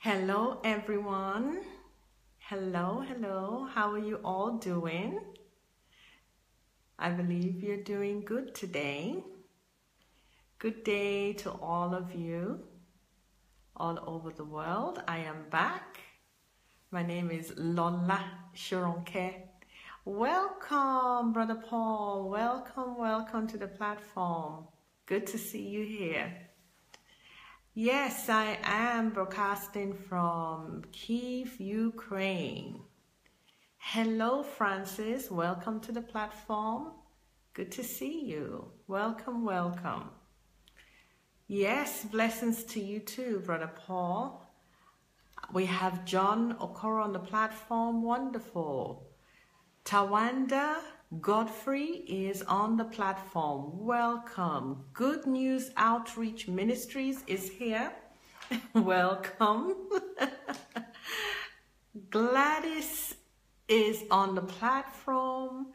Hello, everyone. Hello, hello. How are you all doing? I believe you're doing good today. Good day to all of you all over the world. I am back. My name is Lola Sorunke. Welcome, Brother Paul. Welcome, welcome to the platform. Good to see you here. Yes, I am broadcasting from Kiev, Ukraine. Hello, Francis. Welcome to the platform. Good to see you. Welcome, welcome. Yes, blessings to you too, Brother Paul. We have John Okoro on the platform. Wonderful. Tawanda Godfrey is on the platform. Welcome. Good News Outreach Ministries is here. Welcome. Gladys is on the platform.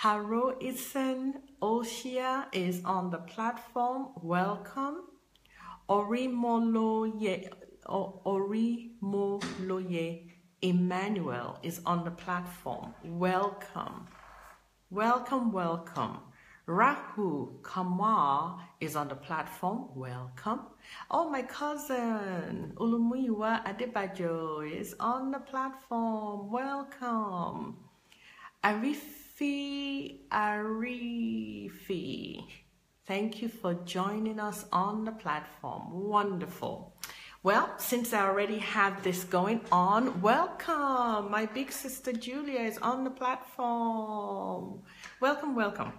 Haroison Oshia is on the platform. Welcome. Orimoloye, Orimoloye Emmanuel is on the platform. Welcome. Welcome, welcome. Rahu Kamar is on the platform. Welcome. Oh, my cousin Olumuyiwa Adebajo is on the platform. Welcome. Arifi Arifi. Thank you for joining us on the platform. Wonderful. Well, since I already have this going on, welcome. My big sister Julia is on the platform. Welcome, welcome.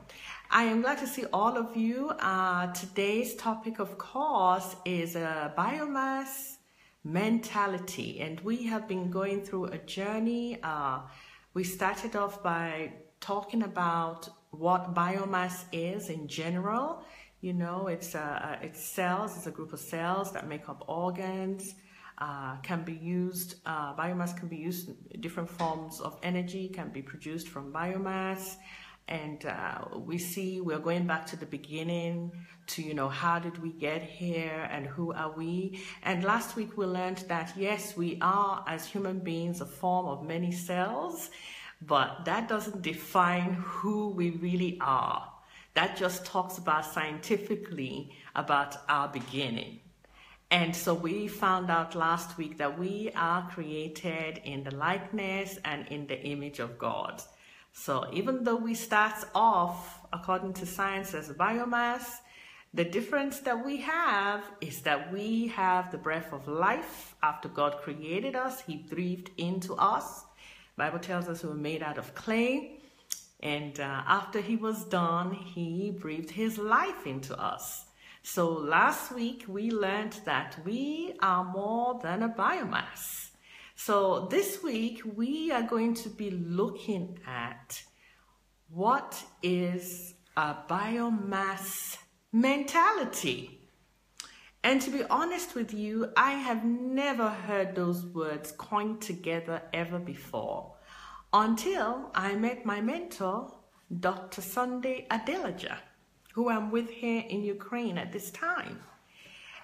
I am glad to see all of you. Uh, today's topic, of course, is a biomass mentality, and we have been going through a journey. Uh, we started off by talking about what biomass is in general you know, it's, uh, it's cells, it's a group of cells that make up organs, uh, can be used, uh, biomass can be used, different forms of energy can be produced from biomass. And uh, we see we're going back to the beginning to, you know, how did we get here and who are we? And last week we learned that yes, we are as human beings a form of many cells, but that doesn't define who we really are. That just talks about scientifically about our beginning. And so we found out last week that we are created in the likeness and in the image of God. So even though we start off, according to science, as a biomass, the difference that we have is that we have the breath of life. After God created us, He breathed into us. Bible tells us we were made out of clay. And uh, after he was done, he breathed his life into us. So last week we learned that we are more than a biomass. So this week we are going to be looking at what is a biomass mentality. And to be honest with you, I have never heard those words coined together ever before until I met my mentor, Dr. Sunday Adelaja, who I'm with here in Ukraine at this time.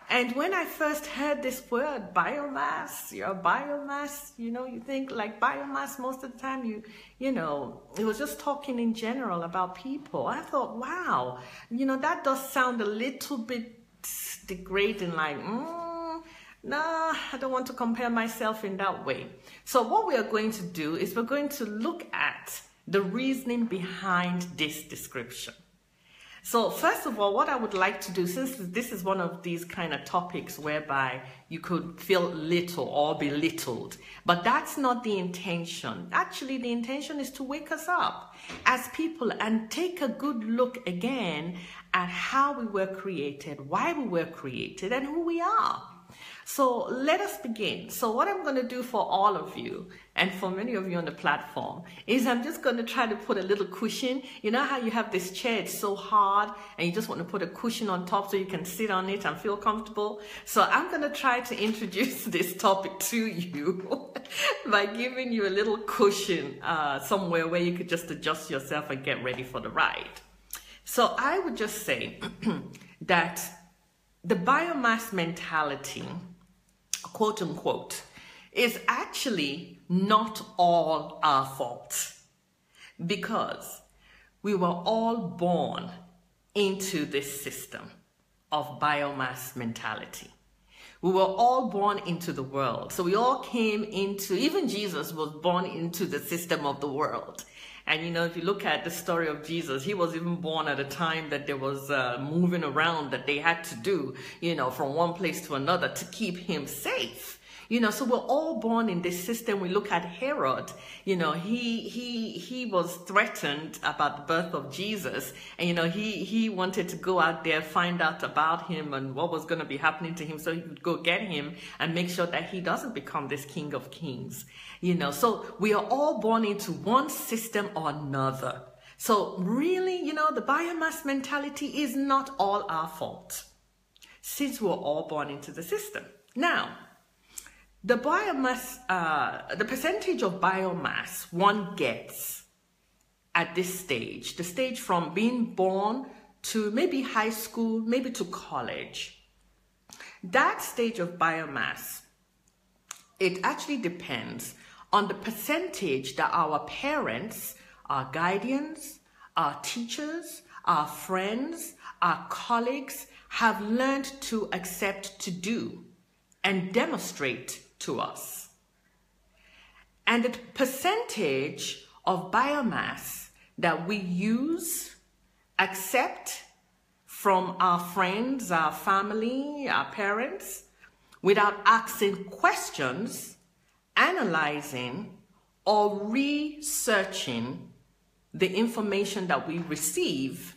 And when I first heard this word, biomass, your biomass, you know, you think like biomass most of the time, you, you know, it was just talking in general about people. I thought, wow, you know, that does sound a little bit degrading, like, mm, nah, I don't want to compare myself in that way. So what we are going to do is we're going to look at the reasoning behind this description. So first of all, what I would like to do, since this is one of these kind of topics whereby you could feel little or belittled, but that's not the intention. Actually, the intention is to wake us up as people and take a good look again at how we were created, why we were created, and who we are. So let us begin. So what I'm going to do for all of you and for many of you on the platform is I'm just going to try to put a little cushion. You know how you have this chair, it's so hard and you just want to put a cushion on top so you can sit on it and feel comfortable. So I'm going to try to introduce this topic to you by giving you a little cushion uh, somewhere where you could just adjust yourself and get ready for the ride. So I would just say that the biomass mentality quote unquote, is actually not all our fault because we were all born into this system of biomass mentality. We were all born into the world. So we all came into, even Jesus was born into the system of the world. And you know, if you look at the story of Jesus, he was even born at a time that there was uh, moving around that they had to do, you know, from one place to another to keep him safe. You know, so we're all born in this system. We look at Herod, you know, he, he, he was threatened about the birth of Jesus. And, you know, he, he wanted to go out there, find out about him and what was going to be happening to him so he could go get him and make sure that he doesn't become this king of kings. You know, so we are all born into one system or another. So really, you know, the biomass mentality is not all our fault since we're all born into the system. Now, the biomass, uh, the percentage of biomass one gets at this stage, the stage from being born to maybe high school, maybe to college, that stage of biomass, it actually depends on the percentage that our parents, our guardians, our teachers, our friends, our colleagues have learned to accept to do and demonstrate to us. And the percentage of biomass that we use, accept from our friends, our family, our parents, without asking questions, analyzing, or researching the information that we receive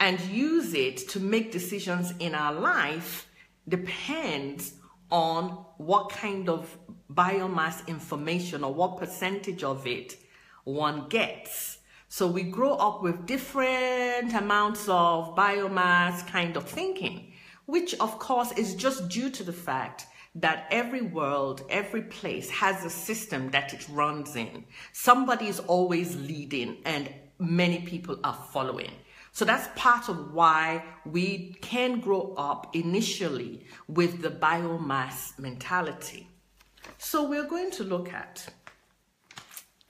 and use it to make decisions in our life depends on what kind of biomass information or what percentage of it one gets. So we grow up with different amounts of biomass kind of thinking, which of course is just due to the fact that every world, every place has a system that it runs in. Somebody is always leading and many people are following. So that's part of why we can grow up initially with the biomass mentality. So we're going to look at,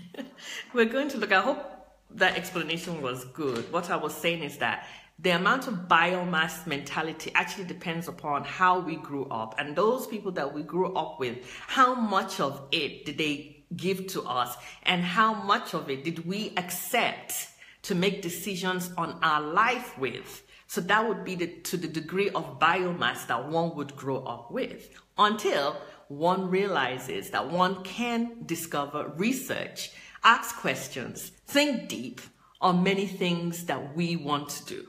we're going to look, I hope that explanation was good. What I was saying is that the amount of biomass mentality actually depends upon how we grew up and those people that we grew up with, how much of it did they give to us and how much of it did we accept to make decisions on our life with. So that would be the, to the degree of biomass that one would grow up with until one realizes that one can discover, research, ask questions, think deep on many things that we want to do.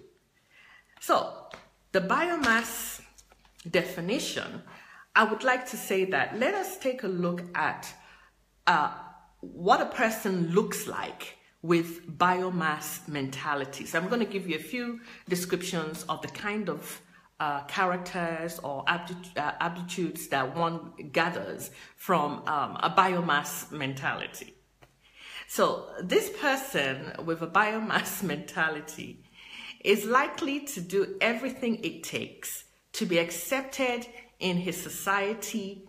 So the biomass definition, I would like to say that let us take a look at uh, what a person looks like with biomass mentality. So I'm going to give you a few descriptions of the kind of uh, characters or apti- uh, aptitudes that one gathers from um, a biomass mentality. So this person with a biomass mentality is likely to do everything it takes to be accepted in his society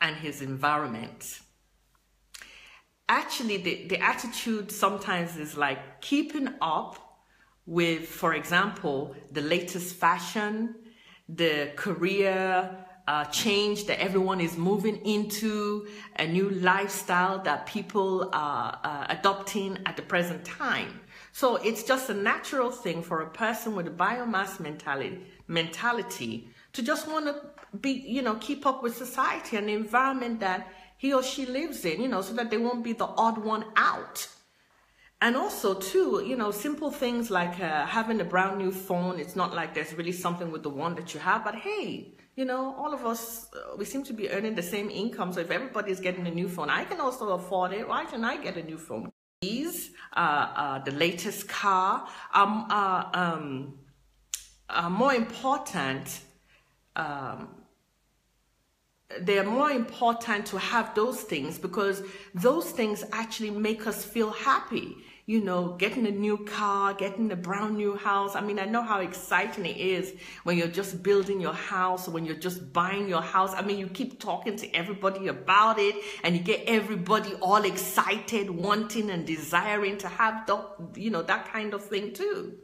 and his environment actually the, the attitude sometimes is like keeping up with, for example, the latest fashion, the career uh, change that everyone is moving into, a new lifestyle that people are uh, adopting at the present time. So it's just a natural thing for a person with a biomass mentality, mentality to just want to be, you know, keep up with society and the environment that he or she lives in, you know, so that they won't be the odd one out. And also, too, you know, simple things like uh, having a brand new phone. It's not like there's really something with the one that you have, but hey, you know, all of us, uh, we seem to be earning the same income. So if everybody's getting a new phone, I can also afford it. Why can't I get a new phone? These, uh, the latest car, um, um, more important um, they're more important to have those things because those things actually make us feel happy. you know, getting a new car, getting a brand new house. I mean, I know how exciting it is when you're just building your house, when you're just buying your house. I mean, you keep talking to everybody about it and you get everybody all excited, wanting and desiring to have the, you know, that kind of thing too.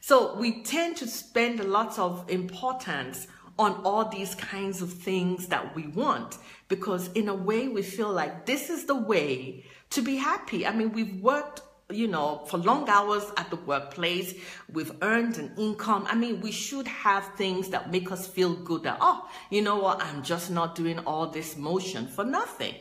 So we tend to spend a lot of importance on all these kinds of things that we want because in a way we feel like this is the way to be happy. I mean, we've worked you know, for long hours at the workplace. We've earned an income. I mean, we should have things that make us feel good that, oh, you know what, I'm just not doing all this motion for nothing.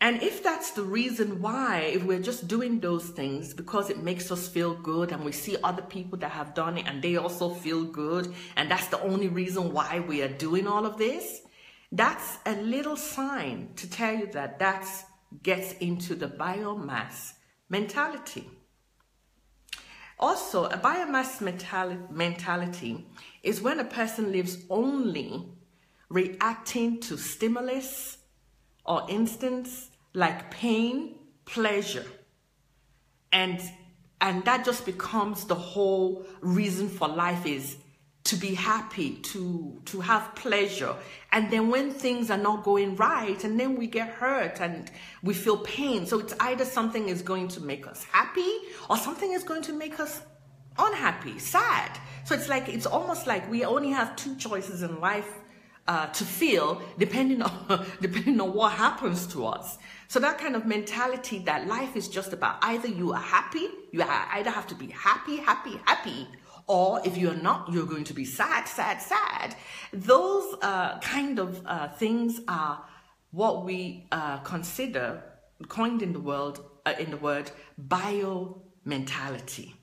And if that's the reason why, if we're just doing those things because it makes us feel good and we see other people that have done it and they also feel good, and that's the only reason why we are doing all of this, that's a little sign to tell you that that gets into the biomass mentality. Also, a biomass mentality is when a person lives only reacting to stimulus or instance like pain, pleasure. And and that just becomes the whole reason for life is to be happy, to, to have pleasure. And then when things are not going right, and then we get hurt and we feel pain. So it's either something is going to make us happy or something is going to make us unhappy, sad. So it's like, it's almost like we only have two choices in life uh, to feel depending on, depending on what happens to us. So that kind of mentality that life is just about either you are happy, you either have to be happy, happy, happy, or if you're not, you're going to be sad, sad, sad. Those uh, kind of uh, things are what we uh, consider coined in the world uh, in the word bio mentality.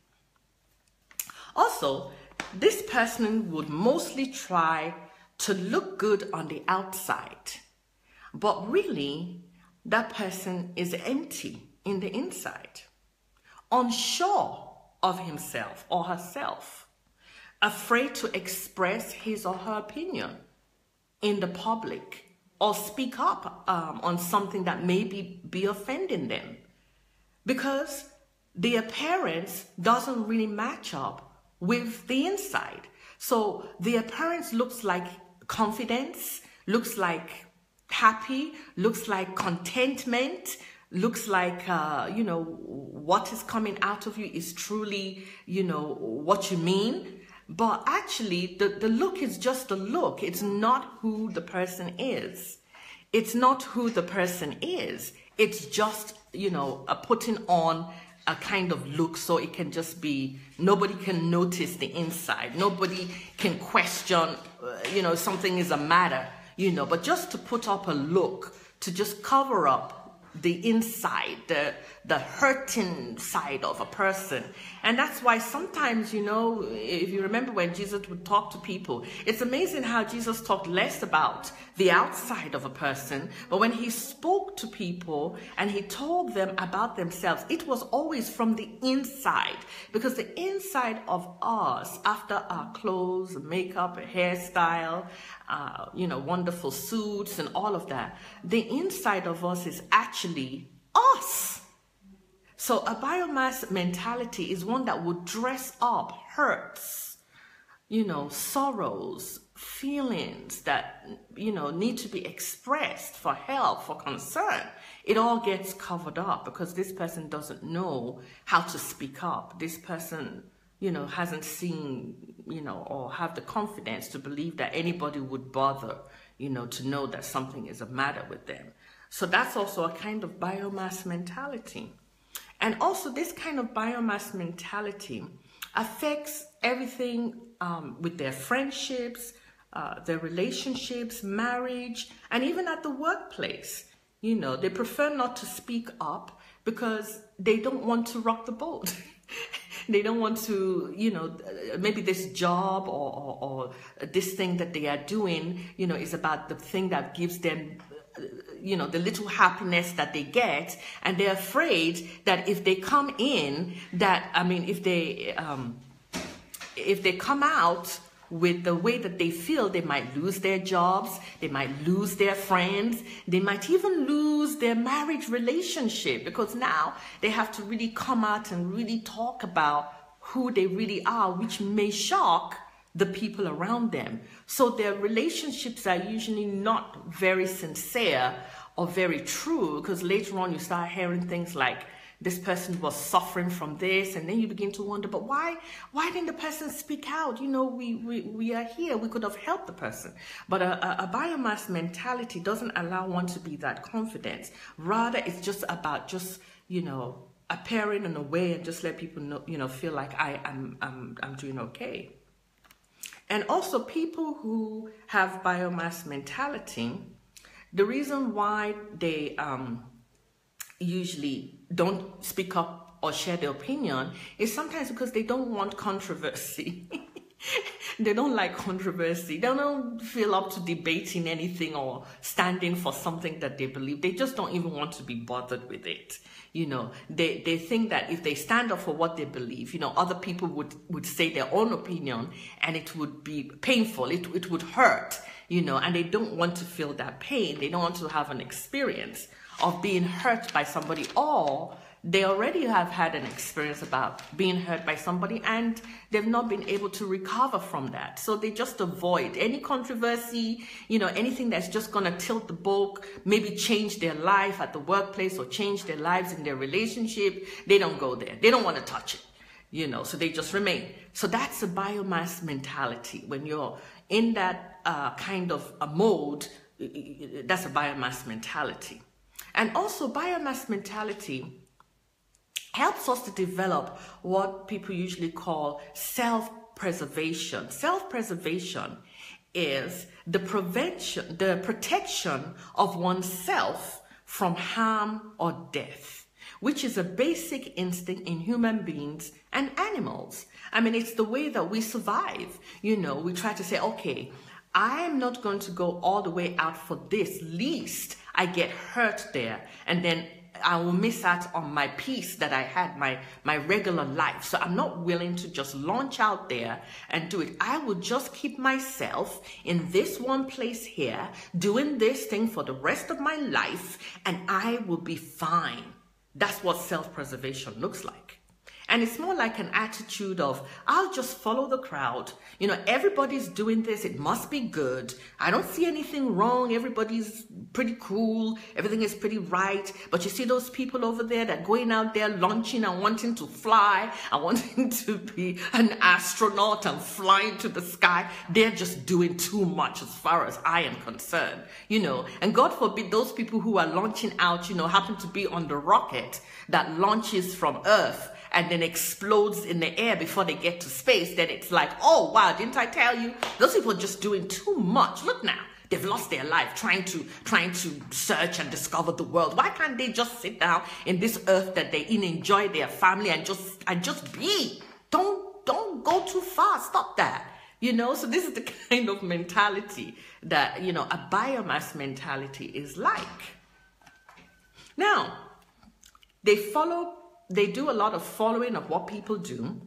Also, this person would mostly try to look good on the outside, but really, that person is empty in the inside, unsure of himself or herself, afraid to express his or her opinion in the public or speak up um, on something that maybe be offending them because the appearance doesn't really match up with the inside. So the appearance looks like confidence, looks like happy, looks like contentment, looks like uh, you know what is coming out of you is truly you know what you mean. But actually the, the look is just a look. It's not who the person is. It's not who the person is. It's just you know a putting on a kind of look so it can just be nobody can notice the inside. Nobody can question uh, you know something is a matter you know but just to put up a look to just cover up the inside, the, the hurting side of a person. And that's why sometimes, you know, if you remember when Jesus would talk to people, it's amazing how Jesus talked less about the outside of a person, but when he spoke to people and he told them about themselves, it was always from the inside. Because the inside of us, after our clothes, makeup, hairstyle, uh, you know, wonderful suits and all of that, the inside of us is actually us. So a biomass mentality is one that would dress up hurts, you know, sorrows, feelings that, you know, need to be expressed for help, for concern. It all gets covered up because this person doesn't know how to speak up. This person, you know, hasn't seen, you know, or have the confidence to believe that anybody would bother, you know, to know that something is a matter with them. So that's also a kind of biomass mentality. And also, this kind of biomass mentality affects everything um, with their friendships, uh, their relationships, marriage, and even at the workplace. You know, they prefer not to speak up because they don't want to rock the boat. they don't want to, you know, maybe this job or, or, or, this thing that they are doing, you know, is about the thing that gives them you know, the little happiness that they get. And they're afraid that if they come in, that, I mean, if they, um, if they come out with the way that they feel, they might lose their jobs, they might lose their friends, they might even lose their marriage relationship because now they have to really come out and really talk about who they really are, which may shock the people around them. So their relationships are usually not very sincere or very true because later on you start hearing things like, this person was suffering from this and then you begin to wonder but why why didn't the person speak out? You know we we, we are here. We could have helped the person. But a, a, a biomass mentality doesn't allow one to be that confident. Rather it's just about just you know appearing in a way and just let people know you know feel like i am I'm, I'm doing okay and also people who have biomass mentality the reason why they um, usually don't speak up or share their opinion is sometimes because they don't want controversy. they don't like controversy. They don't feel up to debating anything or standing for something that they believe. They just don't even want to be bothered with it. You know, they, they think that if they stand up for what they believe, you know, other people would, would say their own opinion and it would be painful. It, it would hurt, you know, and they don't want to feel that pain. They don't want to have an experience of being hurt by somebody or they already have had an experience about being hurt by somebody and they've not been able to recover from that. So they just avoid any controversy, you know, anything that's just going to tilt the boat, maybe change their life at the workplace or change their lives in their relationship. They don't go there. They don't want to touch it, you know, so they just remain. So that's a biomass mentality. When you're in that uh, kind of a mode, that's a biomass mentality. And also, biomass mentality helps us to develop what people usually call self preservation. Self preservation is the prevention, the protection of oneself from harm or death, which is a basic instinct in human beings and animals. I mean, it's the way that we survive. You know, we try to say, okay, I'm not going to go all the way out for this, least I get hurt there. And then I will miss out on my peace that I had, my, my regular life. So I'm not willing to just launch out there and do it. I will just keep myself in this one place here, doing this thing for the rest of my life, and I will be fine. That's what self preservation looks like. And it's more like an attitude of, I'll just follow the crowd. You know, everybody's doing this. It must be good. I don't see anything wrong. Everybody's pretty cool. Everything is pretty right. But you see those people over there that going out there launching and wanting to fly and wanting to be an astronaut and flying to the sky. They're just doing too much as far as I am concerned, you know, and God forbid those people who are launching out, you know, happen to be on the rocket that launches from earth and then explodes in the air before they get to space, then it's like, oh wow, didn't I tell you? Those people are just doing too much. Look now. They've lost their life trying to trying to search and discover the world. Why can't they just sit down in this earth that they in, enjoy their family and just and just be? Don't don't go too far. Stop that. You know, so this is the kind of mentality that, you know, a biomass mentality is like. Now, they follow they do a lot of following of what people do.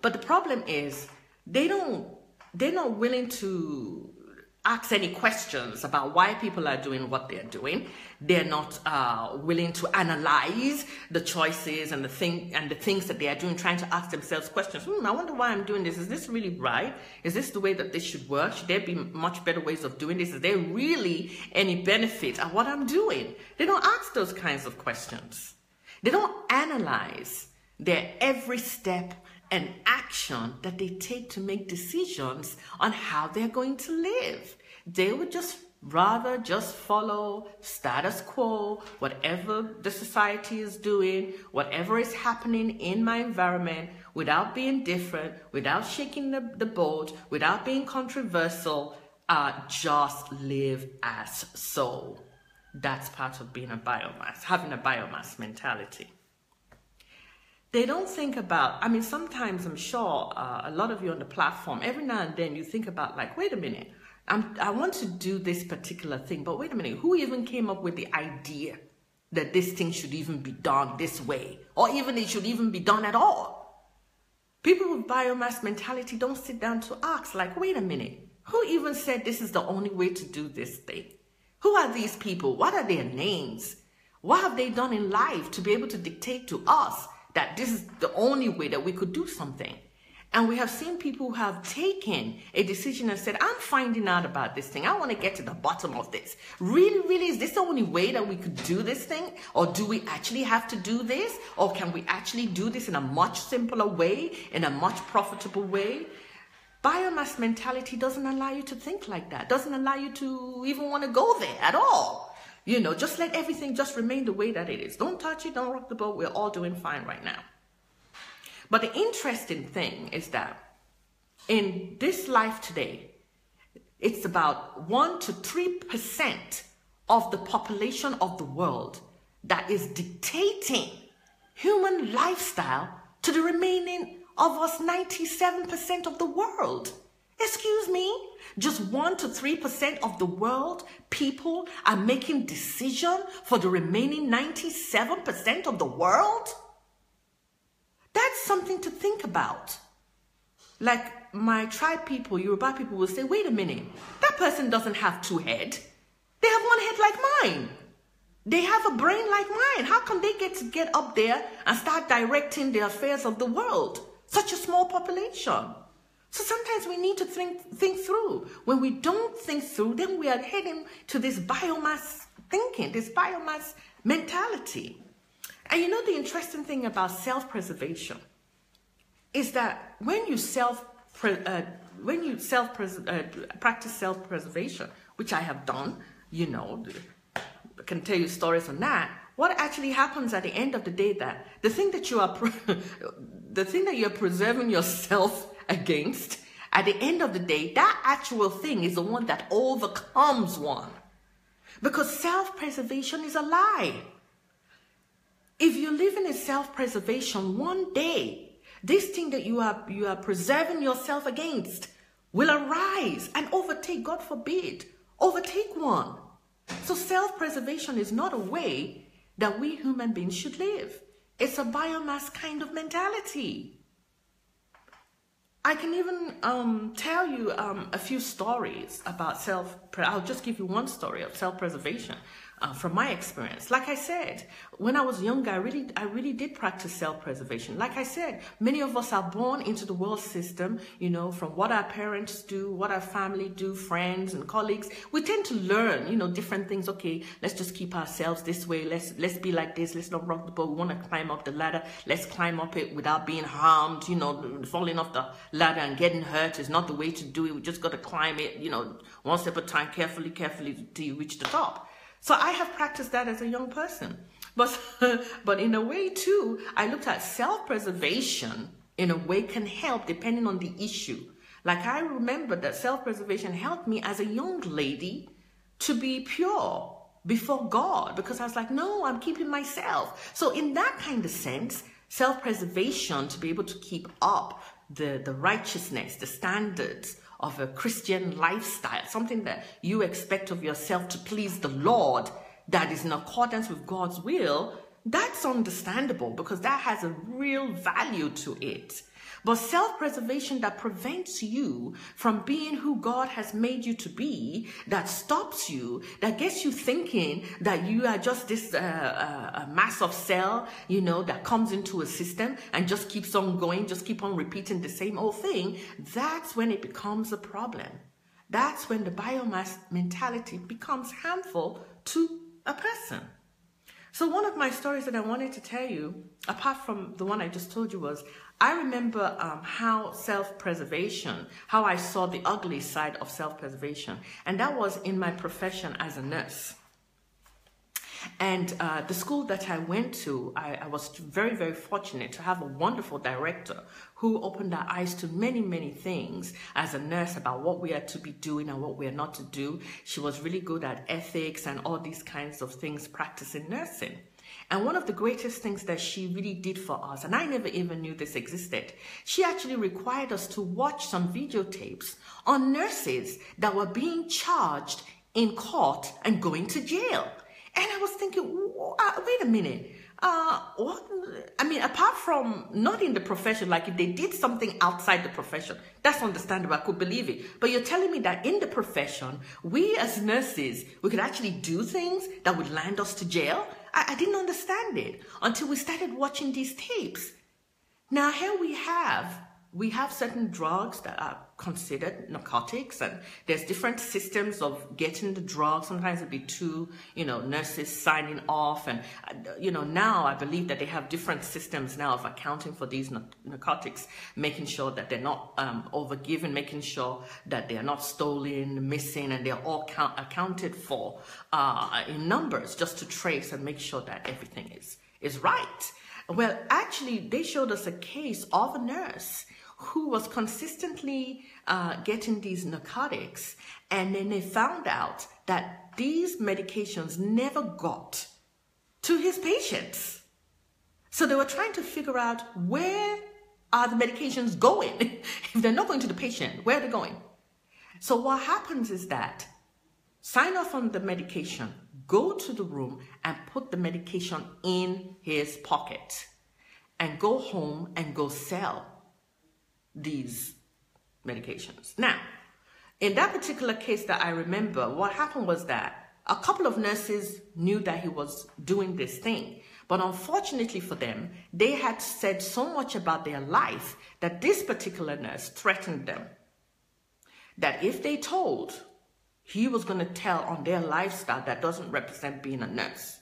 But the problem is they don't they're not willing to ask any questions about why people are doing what they're doing. They're not uh, willing to analyze the choices and the thing and the things that they are doing, trying to ask themselves questions. Hmm, I wonder why I'm doing this. Is this really right? Is this the way that this should work? Should there be much better ways of doing this? Is there really any benefit of what I'm doing? They don't ask those kinds of questions. They don't analyze their every step and action that they take to make decisions on how they're going to live. They would just rather just follow status quo, whatever the society is doing, whatever is happening in my environment, without being different, without shaking the, the boat, without being controversial, uh, just live as so. That's part of being a biomass, having a biomass mentality. They don't think about, I mean, sometimes I'm sure uh, a lot of you on the platform, every now and then you think about, like, wait a minute, I'm, I want to do this particular thing, but wait a minute, who even came up with the idea that this thing should even be done this way? Or even it should even be done at all? People with biomass mentality don't sit down to ask, like, wait a minute, who even said this is the only way to do this thing? Who are these people? What are their names? What have they done in life to be able to dictate to us that this is the only way that we could do something? And we have seen people who have taken a decision and said, I'm finding out about this thing. I want to get to the bottom of this. Really, really, is this the only way that we could do this thing? Or do we actually have to do this? Or can we actually do this in a much simpler way, in a much profitable way? Biomass mentality doesn't allow you to think like that, doesn't allow you to even want to go there at all. You know, just let everything just remain the way that it is. Don't touch it, don't rock the boat. We're all doing fine right now. But the interesting thing is that in this life today, it's about 1 to 3% of the population of the world that is dictating human lifestyle to the remaining of us 97% of the world. Excuse me? Just 1 to 3% of the world people are making decision for the remaining 97% of the world? That's something to think about. Like my tribe people, Yoruba people will say, wait a minute, that person doesn't have two heads. They have one head like mine. They have a brain like mine. How come they get to get up there and start directing the affairs of the world? Such a small population. So sometimes we need to think, think through. When we don't think through, then we are heading to this biomass thinking, this biomass mentality. And you know the interesting thing about self-preservation is that when you self uh, when you self uh, practice self-preservation, which I have done, you know, I can tell you stories on that. What actually happens at the end of the day that the thing that you are the thing that you're preserving yourself against at the end of the day, that actual thing is the one that overcomes one. Because self-preservation is a lie. If you live in a self-preservation, one day, this thing that you are, you are preserving yourself against will arise and overtake, God forbid, overtake one. So self-preservation is not a way that we human beings should live. It's a biomass kind of mentality. I can even um, tell you um, a few stories about self. I'll just give you one story of self-preservation uh, from my experience. Like I said, when I was younger, I really, I really did practice self-preservation. Like I said, many of us are born into the world system, you know, from what our parents do, what our family do, friends and colleagues. We tend to learn, you know, different things. Okay, let's just keep ourselves this way. Let's, let's be like this. Let's not rock the boat. We want to climb up the ladder. Let's climb up it without being harmed. You know, falling off the ladder and getting hurt is not the way to do it. We just got to climb it, you know, one step at a time, carefully, carefully, till you reach the top. So I have practiced that as a young person. But, but in a way too, I looked at self-preservation in a way can help depending on the issue. Like I remember that self-preservation helped me as a young lady to be pure before God because I was like, no, I'm keeping myself. So in that kind of sense, self-preservation to be able to keep up the, the righteousness, the standards of a Christian lifestyle, something that you expect of yourself to please the Lord that is in accordance with God's will, that's understandable because that has a real value to it. But self-preservation that prevents you from being who God has made you to be, that stops you, that gets you thinking that you are just this uh, uh, mass of cell, you know, that comes into a system and just keeps on going, just keep on repeating the same old thing, that's when it becomes a problem. That's when the biomass mentality becomes harmful to a person. So one of my stories that I wanted to tell you, apart from the one I just told you was, I remember um, how self-preservation, how I saw the ugly side of self-preservation. And that was in my profession as a nurse. And uh, the school that I went to, I, I, was very, very fortunate to have a wonderful director who opened our eyes to many, many things as a nurse about what we are to be doing and what we are not to do. She was really good at ethics and all these kinds of things practicing nursing. And one of the greatest things that she really did for us, and I never even knew this existed, she actually required us to watch some videotapes on nurses that were being charged in court and going to jail. And I was thinking, uh, wait a minute. uh, what? I mean, apart from not in the profession, like if they did something outside the profession, that's understandable. I could believe it. But you're telling me that in the profession, we as nurses, we could actually do things that would land us to jail? I, I didn't understand it until we started watching these tapes. Now, here we have we have certain drugs that are considered narcotics and there's different systems of getting the drug sometimes it'd be two you know nurses signing off and you know now i believe that they have different systems now of accounting for these narcotics making sure that they're not um, overgiven making sure that they are not stolen missing and they're all count, accounted for uh, in numbers just to trace and make sure that everything is is right. Well actually they showed us a case of a nurse who was consistently uh, getting these narcotics. And then they found out that these medications never got to his patients. So they were trying to figure out where are the medications going? if they're not going to the patient, where are they going? So what happens is that sign off on the medication, go to the room and put the medication in his pocket and go home and go sell these medications. Now, in that particular case that I remember, what happened was that a couple of nurses knew that he was doing this thing. But unfortunately for them, they had said so much about their life that this particular nurse threatened them. That if they told, he was going to tell on their lifestyle that doesn't represent being a nurse.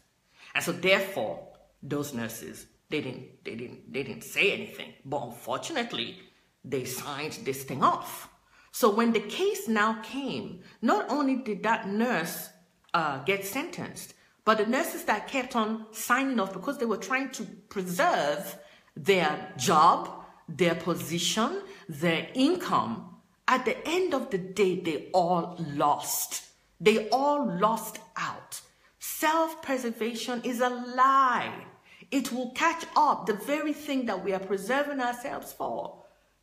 And so therefore, those nurses, they didn't, they didn't, they didn't say anything. But unfortunately, they signed this thing off. So when the case now came, not only did that nurse uh, get sentenced, but the nurses that kept on signing off because they were trying to preserve their job, their position, their income, at the end of the day, they all lost. They all lost out. Self preservation is a lie. It will catch up the very thing that we are preserving ourselves for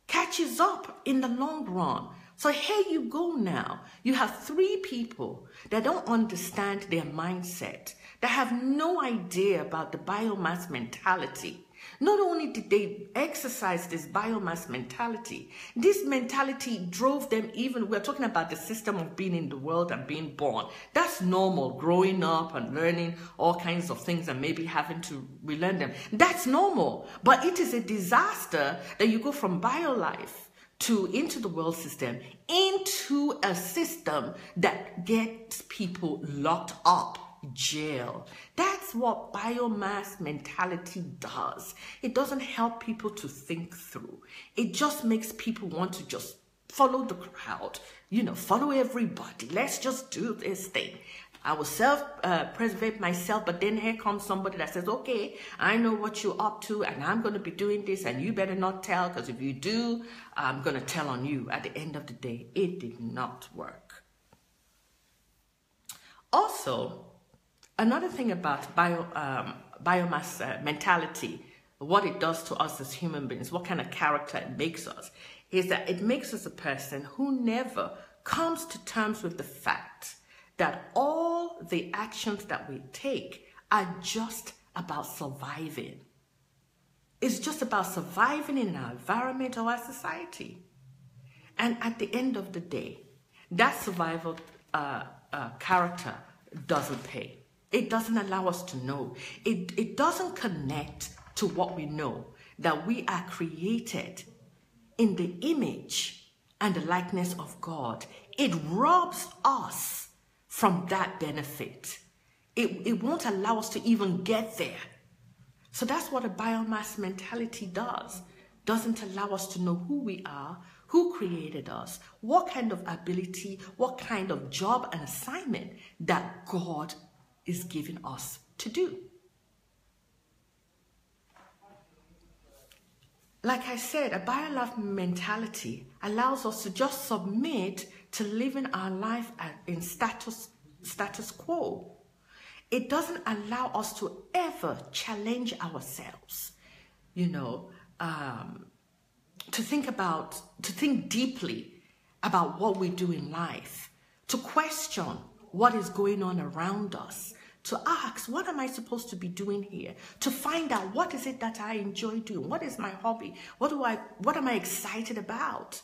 catches up in the long run. So here you go now. You have three people that don't understand their mindset, that have no idea about the biomass mentality. Not only did they exercise this biomass mentality, this mentality drove them even, we're talking about the system of being in the world and being born. That's normal, growing up and learning all kinds of things and maybe having to relearn them. That's normal. But it is a disaster that you go from bio life to into the world system into a system that gets people locked up jail. That's what biomass mentality does. It doesn't help people to think through. It just makes people want to just follow the crowd, you know, follow everybody. Let's just do this thing. I will self uh, preserve myself, but then here comes somebody that says, okay, I know what you're up to, and I'm going to be doing this, and you better not tell, because if you do, I'm going to tell on you. At the end of the day, it did not work. Also, Another thing about bio, um, biomass uh, mentality, what it does to us as human beings, what kind of character it makes us, is that it makes us a person who never comes to terms with the fact that all the actions that we take are just about surviving. It's just about surviving in our environment or our society. And at the end of the day, that survival uh, uh, character doesn't pay. It doesn't allow us to know. It, it doesn't connect to what we know that we are created in the image and the likeness of God. It robs us from that benefit. It, it won't allow us to even get there. So that's what a biomass mentality does. Doesn't allow us to know who we are, who created us, what kind of ability, what kind of job and assignment that God is giving us to do. Like I said, a biolife mentality allows us to just submit to living our life in status, status quo. It doesn't allow us to ever challenge ourselves, you know, um, to think about, to think deeply about what we do in life, to question what is going on around us, to ask, what am I supposed to be doing here? To find out what is it that I enjoy doing? What is my hobby? What do I, what am I excited about?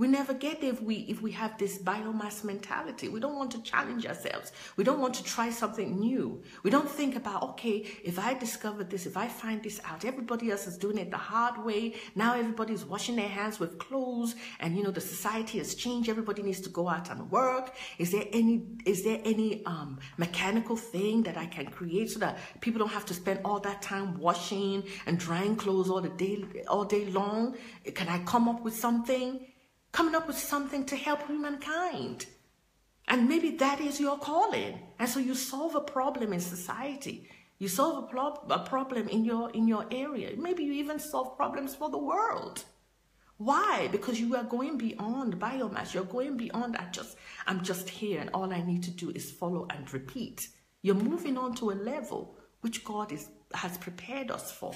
We never get if we if we have this biomass mentality. We don't want to challenge ourselves. We don't want to try something new. We don't think about okay, if I discover this, if I find this out, everybody else is doing it the hard way. Now everybody's washing their hands with clothes, and you know the society has changed. Everybody needs to go out and work. Is there any is there any um, mechanical thing that I can create so that people don't have to spend all that time washing and drying clothes all the day all day long? Can I come up with something? Coming up with something to help humankind. And maybe that is your calling. And so you solve a problem in society. You solve a, pro- a problem in your, in your area. Maybe you even solve problems for the world. Why? Because you are going beyond biomass. You're going beyond I just I'm just here and all I need to do is follow and repeat. You're moving on to a level which God is has prepared us for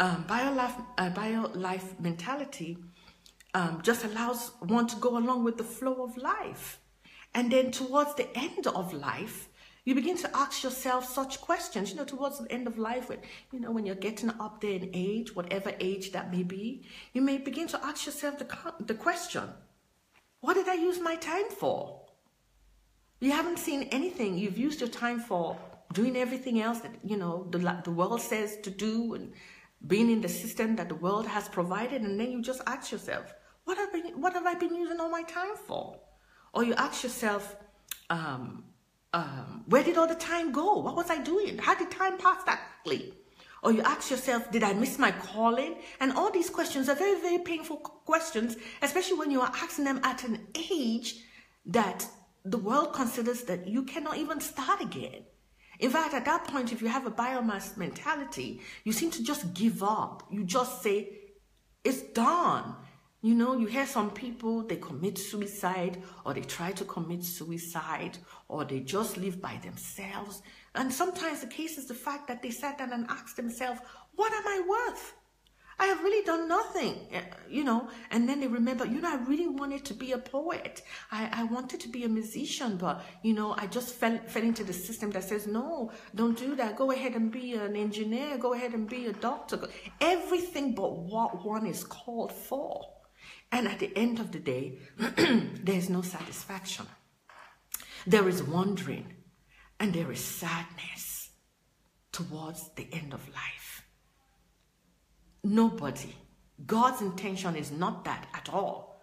um, bio-life, uh, bio-life mentality um, just allows one to go along with the flow of life. And then towards the end of life, you begin to ask yourself such questions, you know, towards the end of life, when, you know, when you're getting up there in age, whatever age that may be, you may begin to ask yourself the, the question, what did I use my time for? You haven't seen anything. You've used your time for doing everything else that, you know, the, the world says to do and being in the system that the world has provided, and then you just ask yourself, what have, been, what have I been using all my time for? Or you ask yourself, um, um, where did all the time go? What was I doing? How did time pass that quickly? Or you ask yourself, did I miss my calling? And all these questions are very, very painful questions, especially when you are asking them at an age that the world considers that you cannot even start again. In fact, at that point, if you have a biomass mentality, you seem to just give up. You just say, it's done. You know, you hear some people, they commit suicide or they try to commit suicide or they just live by themselves. And sometimes the case is the fact that they sat down and asked themselves, what am I worth? I have really done nothing, eh, you know. And then they remember, you know, I really wanted to be a poet. I, I wanted to be a musician, but, you know, I just fell, fell into the system that says, no, don't do that. Go ahead and be an engineer. Go ahead and be a doctor. Everything but what one is called for. And at the end of the day, there's no satisfaction. There is wandering and there is sadness towards the end of life. Nobody. God's intention is not that at all.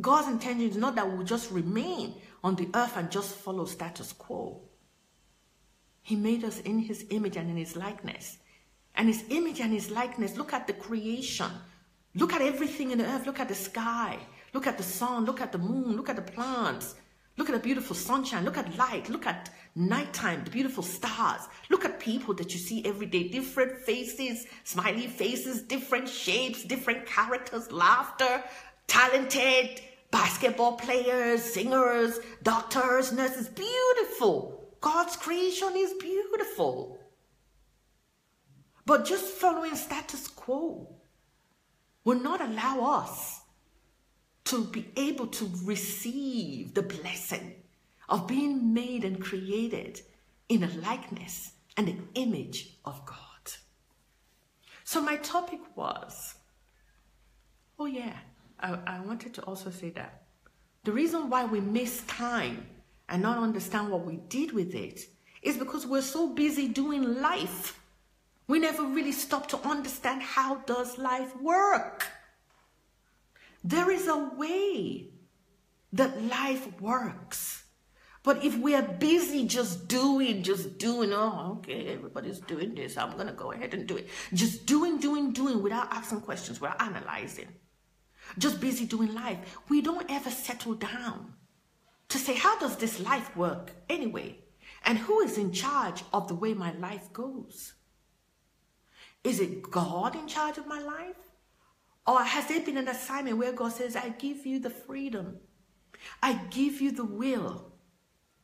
God's intention is not that we'll just remain on the earth and just follow status quo. He made us in his image and in his likeness. And his image and his likeness, look at the creation. Look at everything in the earth. Look at the sky. Look at the sun. Look at the moon. Look at the plants. Look at the beautiful sunshine. Look at light. Look at nighttime, the beautiful stars. Look at people that you see every day. Different faces, smiley faces, different shapes, different characters, laughter, talented basketball players, singers, doctors, nurses. Beautiful. God's creation is beautiful. But just following status quo will not allow us to be able to receive the blessing of being made and created in a likeness and an image of God. So my topic was, oh yeah, I, I wanted to also say that the reason why we miss time and not understand what we did with it is because we're so busy doing life. We never really stop to understand how does life work. There is a way that life works. But if we are busy just doing, just doing, oh, okay, everybody's doing this, I'm going to go ahead and do it. Just doing, doing, doing without asking questions, we're analyzing. Just busy doing life. We don't ever settle down to say, how does this life work anyway? And who is in charge of the way my life goes? Is it God in charge of my life? Or has there been an assignment where God says, I give you the freedom, I give you the will,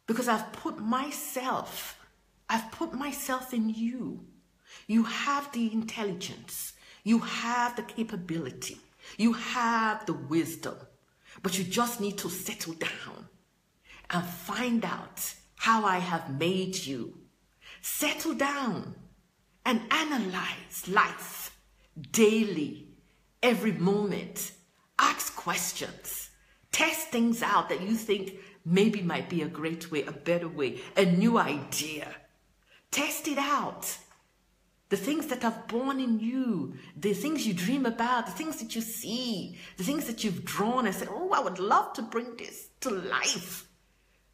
because I've put myself, I've put myself in you. You have the intelligence, you have the capability, you have the wisdom, but you just need to settle down and find out how I have made you. Settle down and analyze life daily, every moment. Ask questions. Test things out that you think maybe might be a great way, a better way, a new idea. Test it out. The things that have born in you, the things you dream about, the things that you see, the things that you've drawn and said, Oh, I would love to bring this to life.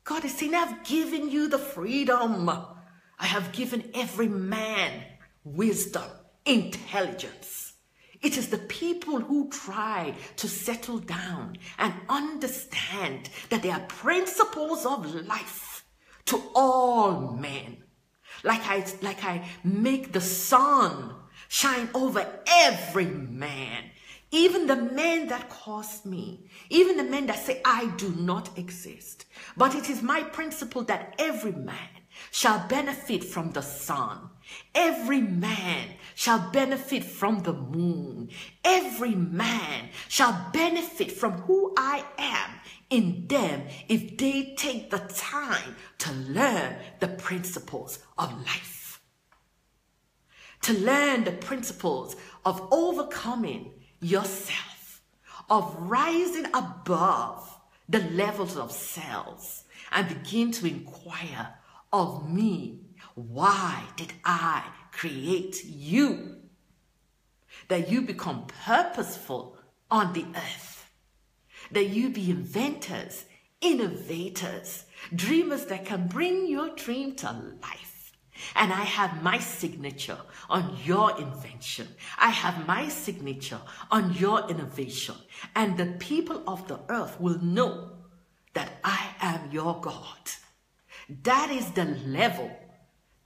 God is saying, I've given you the freedom. I have given every man wisdom, intelligence. It is the people who try to settle down and understand that there are principles of life to all men. Like I, like I make the sun shine over every man, even the men that cause me, even the men that say I do not exist. But it is my principle that every man shall benefit from the sun. Every man shall benefit from the moon. Every man shall benefit from who I am in them if they take the time to learn the principles of life. To learn the principles of overcoming yourself, of rising above the levels of cells and begin to inquire of me. Why did I create you? That you become purposeful on the earth. That you be inventors, innovators, dreamers that can bring your dream to life. And I have my signature on your invention. I have my signature on your innovation. And the people of the earth will know that I am your God. That is the level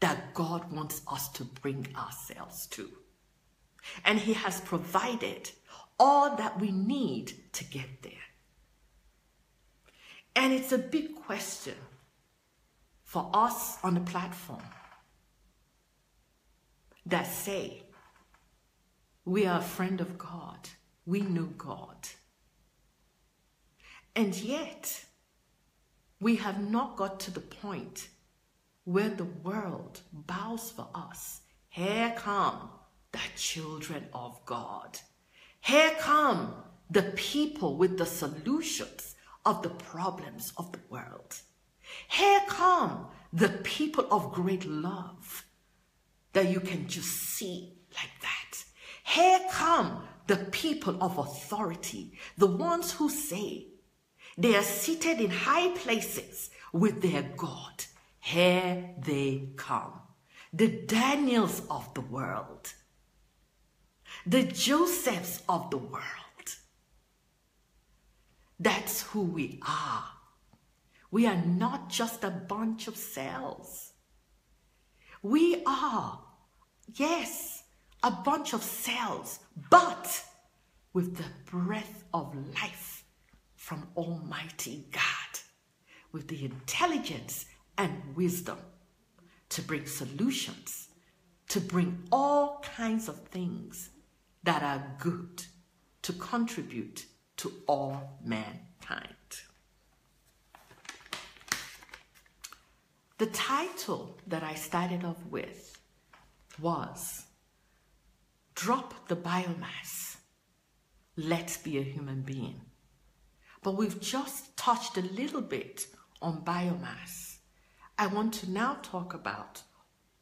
that God wants us to bring ourselves to. And He has provided all that we need to get there. And it's a big question for us on the platform that say, we are a friend of God, we know God. And yet, we have not got to the point where the world bows for us. Here come the children of God. Here come the people with the solutions of the problems of the world. Here come the people of great love that you can just see like that. Here come the people of authority, the ones who say they are seated in high places with their God. Here they come. The Daniels of the world. The Josephs of the world. That's who we are. We are not just a bunch of cells. We are, yes, a bunch of cells, but with the breath of life from Almighty God with the intelligence and wisdom to bring solutions, to bring all kinds of things that are good to contribute to all mankind. The title that I started off with was Drop the Biomass, Let's Be a Human Being. But we've just touched a little bit on biomass. I want to now talk about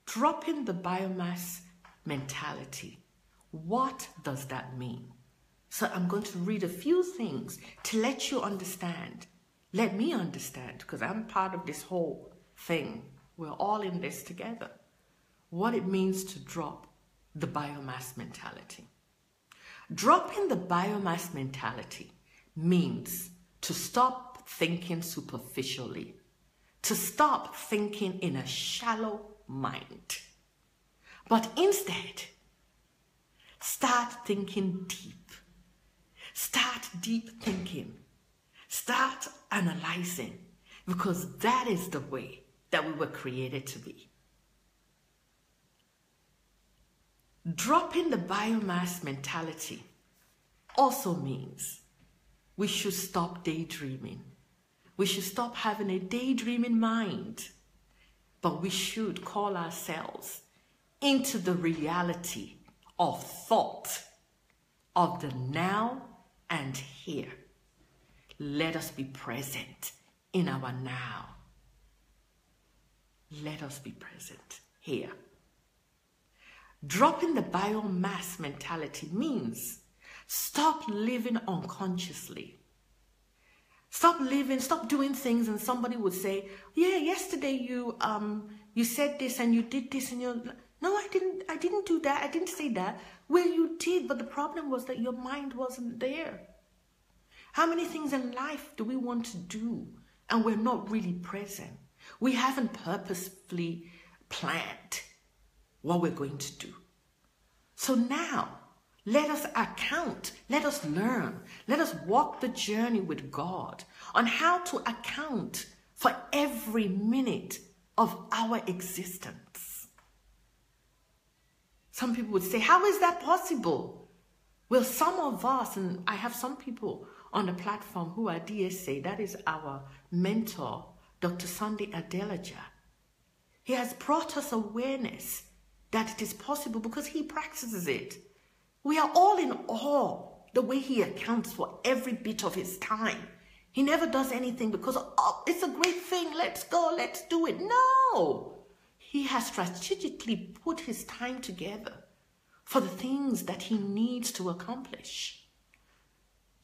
dropping the biomass mentality. What does that mean? So I'm going to read a few things to let you understand. Let me understand, because I'm part of this whole thing. We're all in this together. What it means to drop the biomass mentality. Dropping the biomass mentality means to stop thinking superficially, to stop thinking in a shallow mind, but instead, start thinking deep. Start deep thinking. Start analyzing because that is the way that we were created to be. Dropping the biomass mentality also means we should stop daydreaming. We should stop having a daydreaming mind, but we should call ourselves into the reality of thought of the now and here. Let us be present in our now. Let us be present here. Dropping the biomass mentality means stop living unconsciously. Stop living, stop doing things, and somebody would say, "Yeah, yesterday you um you said this and you did this, and you're no, I didn't. I didn't do that. I didn't say that. Well, you did, but the problem was that your mind wasn't there. How many things in life do we want to do and we're not really present? We haven't purposefully planned what we're going to do. So now, let us account, let us learn, let us walk the journey with God on how to account for every minute of our existence. Some people would say, How is that possible? Well, some of us, and I have some people on the platform who are DSA, that is our mentor, Dr. Sunday Adelaja. He has brought us awareness that it is possible because he practices it. We are all in awe the way he accounts for every bit of his time. He never does anything because, oh, it's a great thing, let's go, let's do it. No! He has strategically put his time together for the things that he needs to accomplish.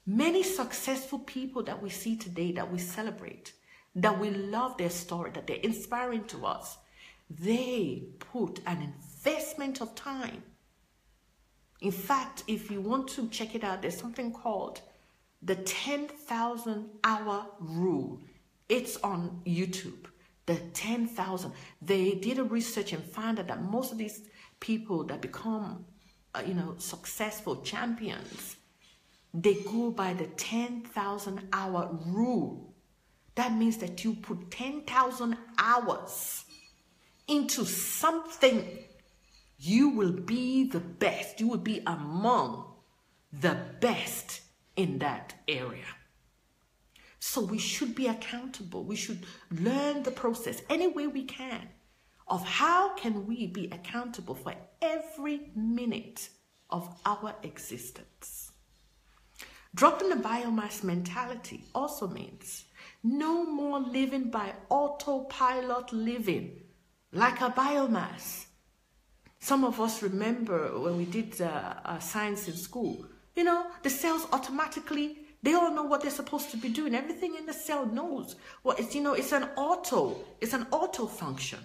Many successful people that we see today, that we celebrate, that we love their story, that they're inspiring to us, they put an investment of time. In fact, if you want to check it out, there's something called the 10,000 hour rule. It's on YouTube. The 10,000. They did a research and found out that most of these people that become, uh, you know, successful champions, they go by the 10,000 hour rule. That means that you put 10,000 hours into something, you will be the best. You will be among the best in that area. So we should be accountable. We should learn the process any way we can of how can we be accountable for every minute of our existence. Dropping the biomass mentality also means no more living by autopilot living like a biomass. Some of us remember when we did uh, uh, science in school, you know, the cells automatically, they all know what they're supposed to be doing. Everything in the cell knows what it's, you know, it's an auto, it's an auto function.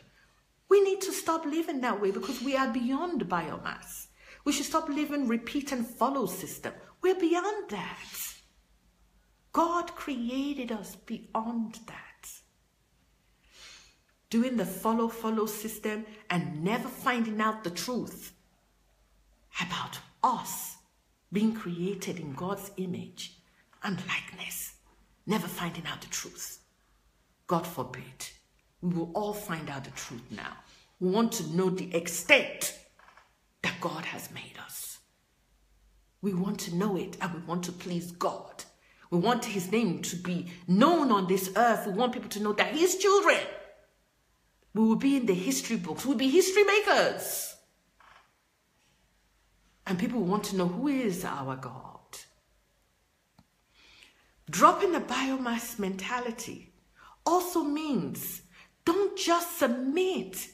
We need to stop living that way because we are beyond biomass. We should stop living repeat and follow system. We're beyond that. God created us beyond that. Doing the follow follow system and never finding out the truth about us being created in God's image and likeness, never finding out the truth. God forbid. We will all find out the truth now. We want to know the extent that God has made us. We want to know it and we want to please God. We want his name to be known on this earth. We want people to know that his children. We will be in the history books. We'll be history makers. And people want to know who is our God. Dropping the biomass mentality also means don't just submit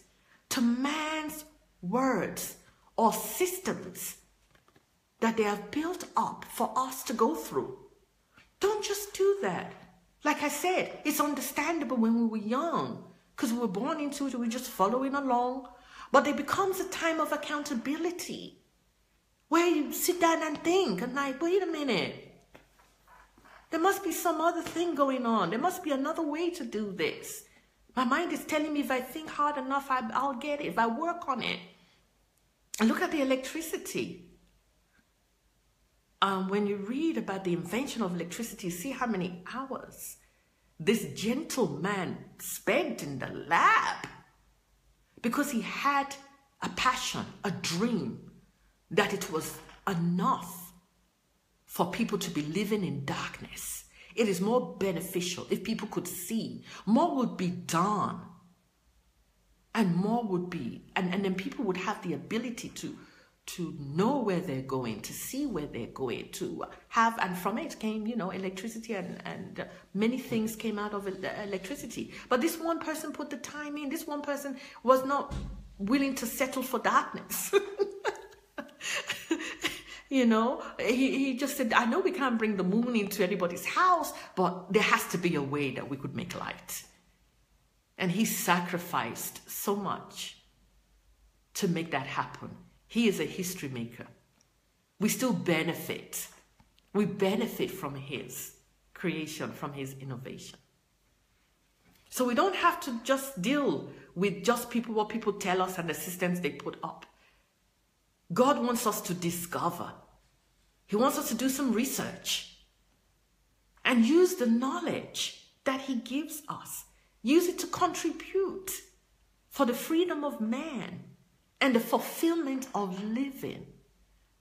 to man's words or systems that they have built up for us to go through. Don't just do that. Like I said, it's understandable when we were young because we were born into it, we're just following along. But there becomes a time of accountability where you sit down and think and like, wait a minute. There must be some other thing going on. There must be another way to do this. My mind is telling me if I think hard enough, I, will get it. If I work on it. And look at the electricity. Um, when you read about the invention of electricity, see how many hours this gentleman spent in the lab because he had a passion, a dream that it was enough for people to be living in darkness. It is more beneficial if people could see. More would be done. And more would be, and, and then people would have the ability to to know where they're going, to see where they're going, to have, and from it came, you know, electricity and, and many things came out of electricity. But this one person put the time in, this one person was not willing to settle for darkness. you know, he, he just said, I know we can't bring the moon into anybody's house, but there has to be a way that we could make light. And he sacrificed so much to make that happen. He is a history maker. We still benefit. We benefit from his creation, from his innovation. So we don't have to just deal with just people, what people tell us and the systems they put up. God wants us to discover. He wants us to do some research and use the knowledge that he gives us. Use it to contribute for the freedom of man and the fulfillment of living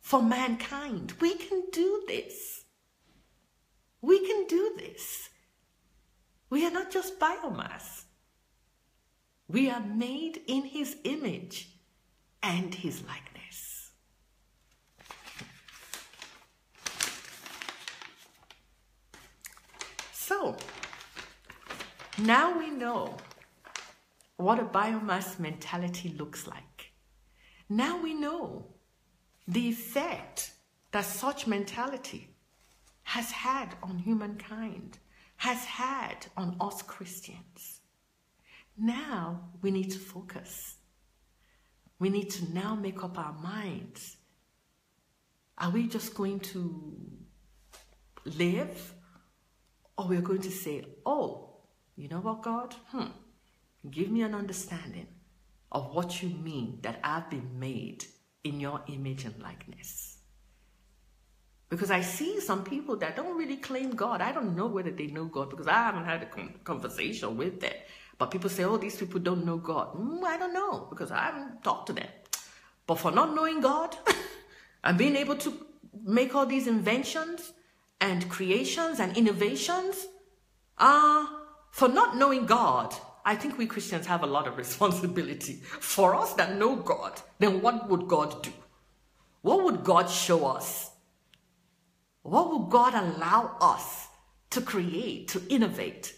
for mankind. We can do this. We can do this. We are not just biomass. We are made in his image and his likeness. Now we know what a biomass mentality looks like. Now we know the effect that such mentality has had on humankind, has had on us Christians. Now we need to focus. We need to now make up our minds. Are we just going to live? Or we're going to say, oh, you know what, God? Hmm. Give me an understanding of what you mean that I've been made in your image and likeness. Because I see some people that don't really claim God. I don't know whether they know God because I haven't had a conversation with them. But people say, oh, these people don't know God. Mm, I don't know because I haven't talked to them. But for not knowing God and being able to make all these inventions and creations and innovations, uh, for not knowing God, I think we Christians have a lot of responsibility. For us that know God, then what would God do? What would God show us? What would God allow us to create, to innovate?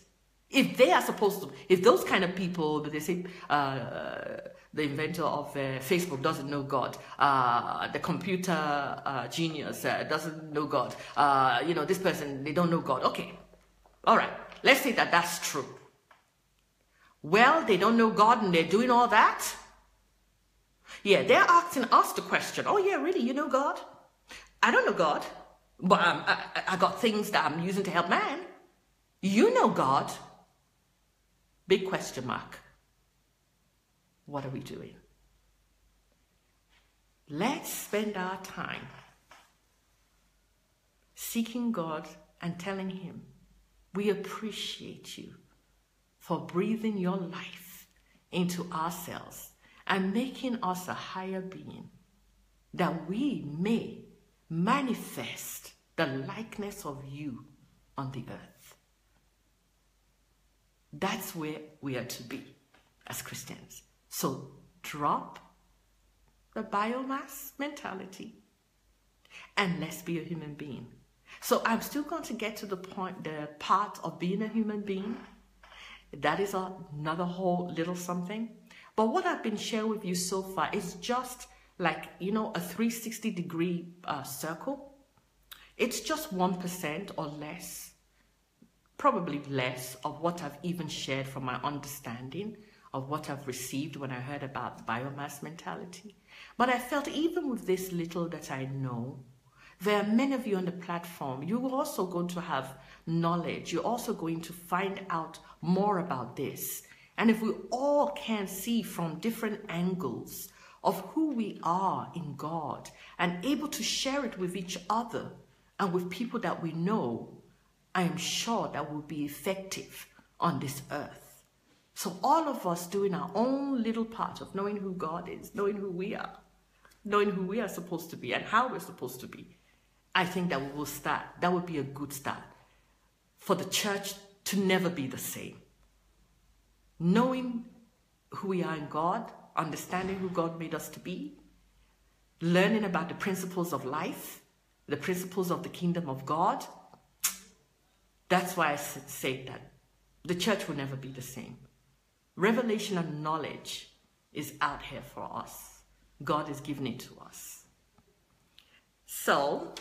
If they are supposed to, if those kind of people, they say, uh, the inventor of uh, Facebook doesn't know God, uh, the computer uh, genius uh, doesn't know God, uh, you know, this person, they don't know God. Okay, all right, let's say that that's true. Well, they don't know God and they're doing all that. Yeah, they're asking us the question, oh yeah, really, you know God? I don't know God, but um, I, I got things that I'm using to help man. You know God. Big question mark. What are we doing? Let's spend our time seeking God and telling Him, we appreciate you for breathing your life into ourselves and making us a higher being that we may manifest the likeness of you on the earth. That's where we are to be as Christians. So drop the biomass mentality and let's be a human being. So I'm still going to get to the point, the part of being a human being. That is another whole little something. But what I've been sharing with you so far is just like, you know, a 360 degree uh, circle. It's just 1% or less probably less of what I've even shared from my understanding of what I've received when I heard about biomass mentality. But I felt even with this little that I know, there are many of you on the platform. You're also going to have knowledge. You're also going to find out more about this. And if we all can see from different angles of who we are in God and able to share it with each other and with people that we know, I am sure that will be effective on this earth. So all of us doing our own little part of knowing who God is, knowing who we are, knowing who we are supposed to be and how we're supposed to be, I think that we will start. That would be a good start for the church to never be the same. Knowing who we are in God, understanding who God made us to be, learning about the principles of life, the principles of the kingdom of God. That's why I say that the church will never be the same. Revelation and knowledge is out here for us. God is giving it to us. So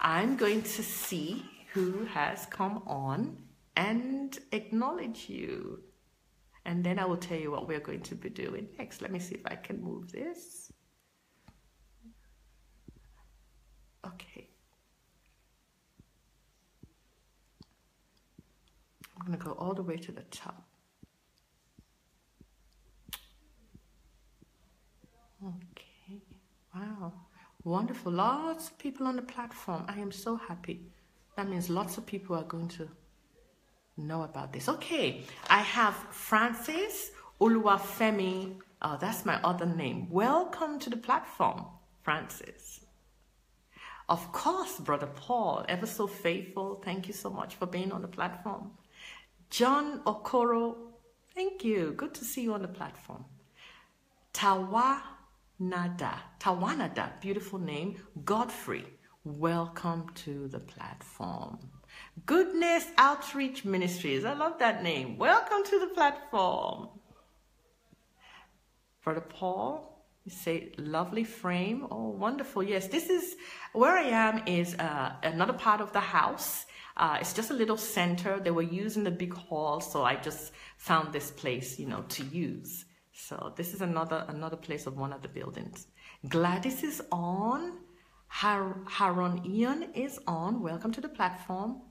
I'm going to see who has come on and acknowledge you. And then I will tell you what we're going to be doing next. Let me see if I can move this. Okay. I'm going to go all the way to the top. Okay. Wow. Wonderful. Lots of people on the platform. I am so happy. That means lots of people are going to know about this. Okay. I have Francis Oluwafemi. Oh, that's my other name. Welcome to the platform, Francis. Of course, Brother Paul, ever so faithful. Thank you so much for being on the platform. John Okoro, thank you. Good to see you on the platform. Tawa Nada, Tawanada, beautiful name. Godfrey, welcome to the platform. Goodness Outreach Ministries, I love that name. Welcome to the platform. Brother Paul, you say lovely frame. Oh, wonderful. Yes, this is where I am is uh, another part of the house. Uh, it's just a little center. They were using the big hall, so I just found this place, you know, to use. So this is another another place of one of the buildings. Gladys is on. Har- Haron Ian is on. Welcome to the platform.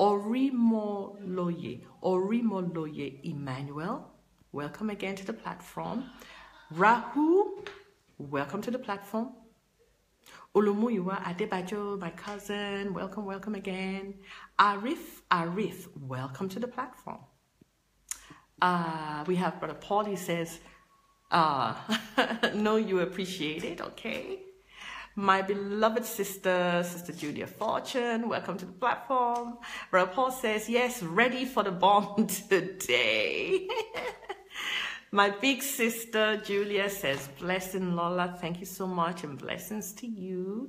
Orimo Loye. Orimo Loye Emmanuel. Welcome again to the platform. Rahu. Welcome to the platform. Olumuyiwa Adebajo, my cousin. Welcome, welcome again. Arif Arif. Welcome to the platform. Uh, we have Brother Paul. He says, uh, know you appreciate it, okay? My beloved sister, Sister Julia Fortune, welcome to the platform. Brother Paul says, yes, ready for the bomb today. My big sister Julia says, blessing Lola, thank you so much and blessings to you.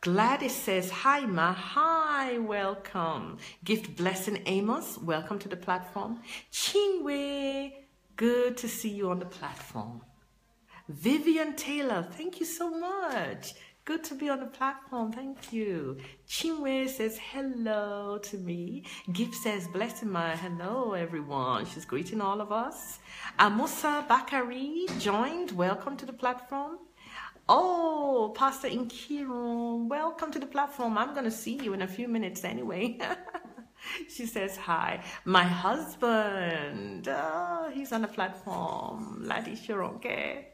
Gladys says, Hi, Ma. Hi, welcome. Gift Blessing Amos, welcome to the platform. Chinwe, good to see you on the platform. Vivian Taylor, thank you so much. Good to be on the platform. Thank you. Chinwe says hello to me. Gift says blessing my hello everyone. She's greeting all of us. Amusa Bakari joined. Welcome to the platform. Oh, Pastor Inkiru, welcome to the platform. I'm going to see you in a few minutes anyway. she says hi. My husband, oh, he's on the platform. Ladi Shironke.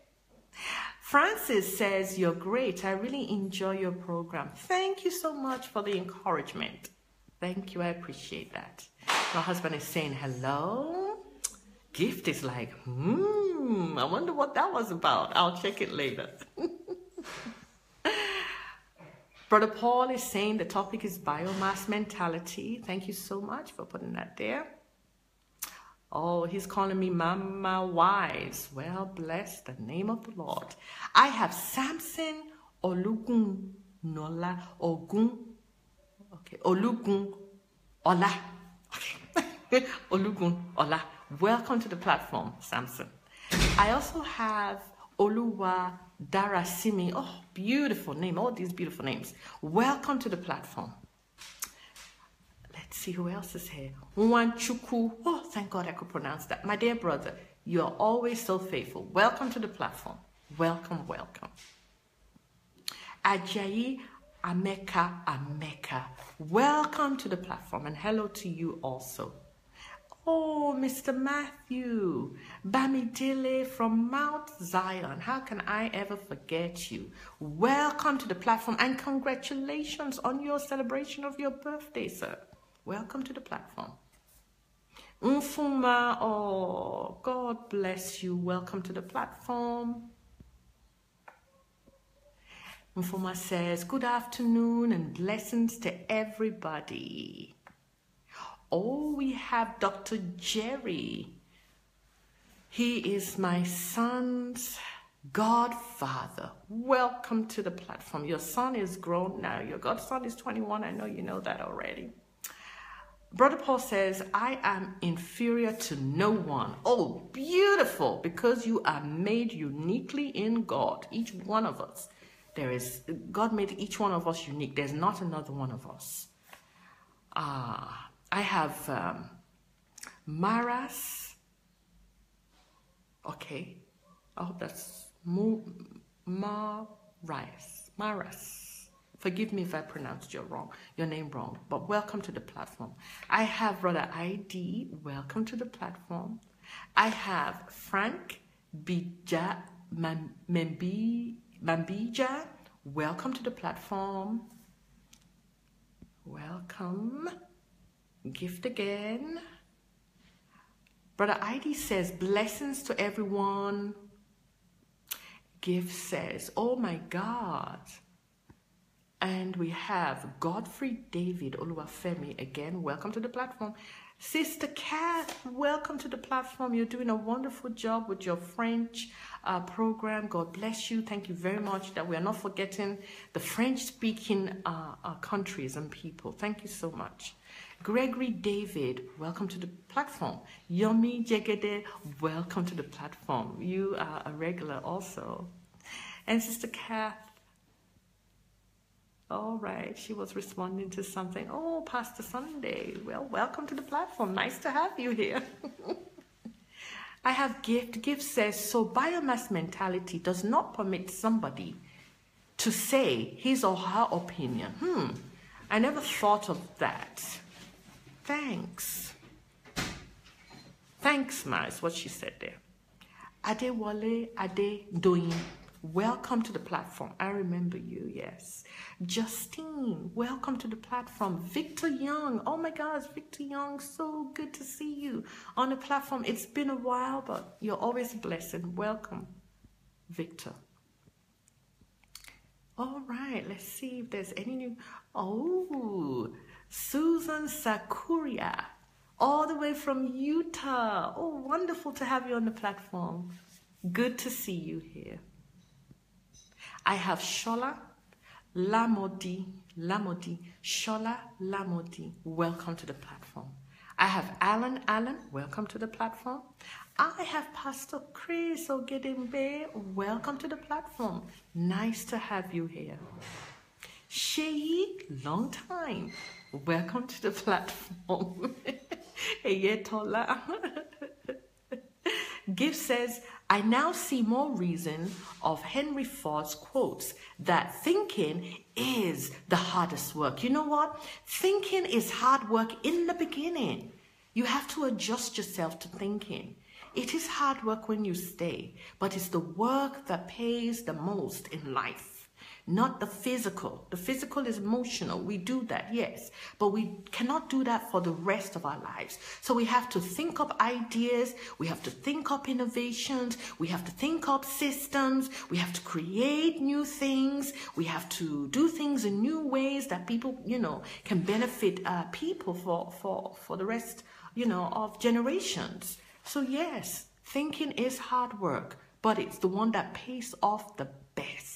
Francis says, You're great. I really enjoy your program. Thank you so much for the encouragement. Thank you. I appreciate that. My husband is saying hello. Gift is like, hmm, I wonder what that was about. I'll check it later. Brother Paul is saying the topic is biomass mentality. Thank you so much for putting that there. Oh, he's calling me Mama Wise. Well, bless the name of the Lord. I have Samson Olugun Nola Ogun. Okay, Olugun Ola. Okay, Olugun Ola. Welcome to the platform, Samson. I also have Oluwa Darasimi. Oh, beautiful name. All these beautiful names. Welcome to the platform. See who else is here. Chuku. Oh, thank God I could pronounce that. My dear brother, you are always so faithful. Welcome to the platform. Welcome, welcome. Ajayi Ameka Ameka. Welcome to the platform and hello to you also. Oh, Mr. Matthew, Bamidele from Mount Zion. How can I ever forget you? Welcome to the platform and congratulations on your celebration of your birthday, sir. Welcome to the platform. Unfuma, oh, God bless you. Welcome to the platform. Unfuma says, Good afternoon and blessings to everybody. Oh, we have Dr. Jerry. He is my son's godfather. Welcome to the platform. Your son is grown now. Your godson is 21. I know you know that already. Brother Paul says, I am inferior to no one. Oh, beautiful, because you are made uniquely in God, each one of us. There is, God made each one of us unique. There's not another one of us. Ah, uh, I have um, Maras. Okay, I hope that's Maras. Maras. Forgive me if I pronounced your wrong, your name wrong, but welcome to the platform. I have Brother ID, welcome to the platform. I have Frank Bija Mambi, Mambija, welcome to the platform. Welcome. Gift again. Brother ID says, blessings to everyone. Gift says, oh my God. And we have Godfrey David Oluwafemi again. Welcome to the platform. Sister Kath, welcome to the platform. You're doing a wonderful job with your French uh, program. God bless you. Thank you very much that we are not forgetting the French speaking uh, uh, countries and people. Thank you so much. Gregory David, welcome to the platform. Yomi Jegede, welcome to the platform. You are a regular also. And Sister Kath, all right, she was responding to something. Oh, Pastor Sunday. Well, welcome to the platform. Nice to have you here. I have gift. Gift says so. Biomass mentality does not permit somebody to say his or her opinion. Hmm. I never thought of that. Thanks. Thanks, Ma, is what she said there. Ade Wale Ade Doing. Welcome to the platform. I remember you, yes. Justine, welcome to the platform. Victor Young, oh my gosh, Victor Young, so good to see you on the platform. It's been a while, but you're always a blessing. Welcome, Victor. All right, let's see if there's any new. Oh, Susan Sakuria, all the way from Utah. Oh, wonderful to have you on the platform. Good to see you here. I have Shola Lamodi, Lamodi, Shola Lamodi. Welcome to the platform. I have Alan Allen. Welcome to the platform. I have Pastor Chris Ogedembe. Welcome to the platform. Nice to have you here. Sheyi, long time. Welcome to the platform. Eyetola. Gift says, I now see more reason of Henry Ford's quotes that thinking is the hardest work. You know what? Thinking is hard work in the beginning. You have to adjust yourself to thinking. It is hard work when you stay, but it's the work that pays the most in life not the physical. The physical is emotional. We do that, yes, but we cannot do that for the rest of our lives. So we have to think up ideas. We have to think up innovations. We have to think up systems. We have to create new things. We have to do things in new ways that people, you know, can benefit uh, people for, for, for the rest, you know, of generations. So yes, thinking is hard work, but it's the one that pays off the best.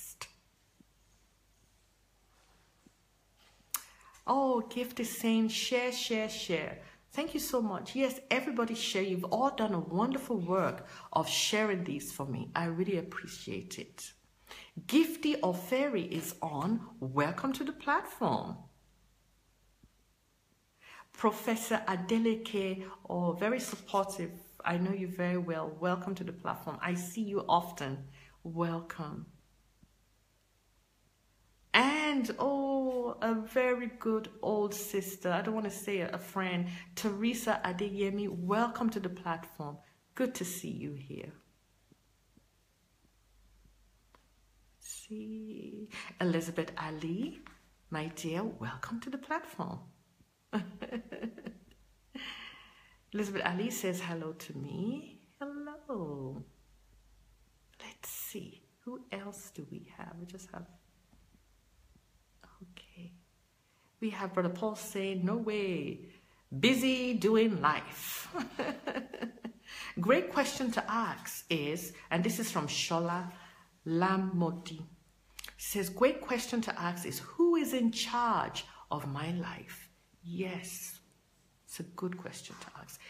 Oh, gift is saying share, share, share. Thank you so much. Yes, everybody share. You've all done a wonderful work of sharing these for me. I really appreciate it. Gifty or Fairy is on. Welcome to the platform. Professor Adeleke, oh, very supportive. I know you very well. Welcome to the platform. I see you often. Welcome. And, oh, a very good old sister, I don't want to say a friend, Teresa Adeyemi, welcome to the platform. Good to see you here. See, Elizabeth Ali, my dear, welcome to the platform. Elizabeth Ali says hello to me. Hello. Let's see, who else do we have? We just have we have Brother Paul saying, No way. Busy doing life. Great question to ask is, and this is from Shola Lamodi, says, great question to ask is, who is in charge of my life? Yes, it's a good question to ask.